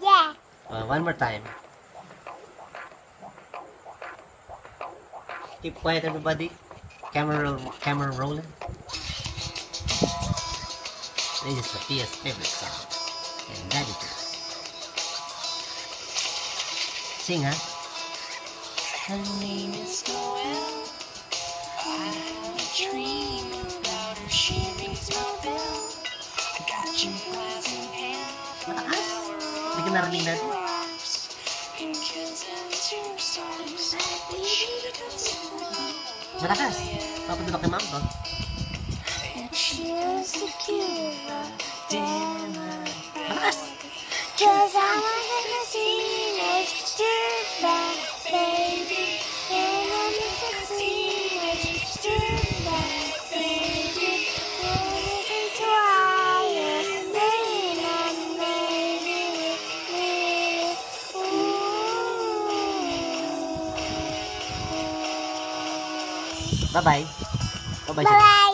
yeah. Uh, one more time. Keep quiet, everybody. Camera, roll, camera rolling. This is Sophia's favorite song. And Daddy too. Sing, huh? Her name is Noelle. I have a dream about her. She rings my bell. You flies in hand. bikin learning tadi Malakas, dapat duduk kay ma'am 拜拜拜拜